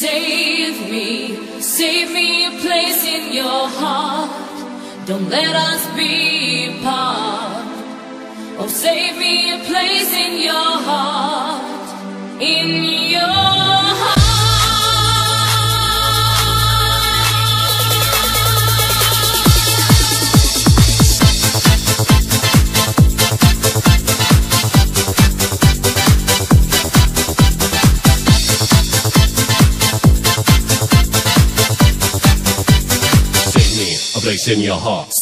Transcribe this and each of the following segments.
Save me, save me a place in your heart. Don't let us be apart. Oh, save me a place in your heart. In you. place in your heart.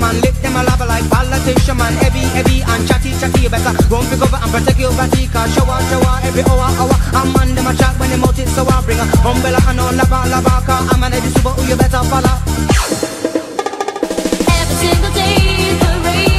man, lick them a alive like politician. Man Heavy, heavy and chatty, chatty You better run for cover and protect your body Cause shower, shower every hour, hour. I'm on them a chat when they mouth it So I bring a umbrella and all lava, lava Cause I'm an Eddie Super, who you better follow. Every single day parade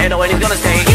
or BBY, and he's gonna stay.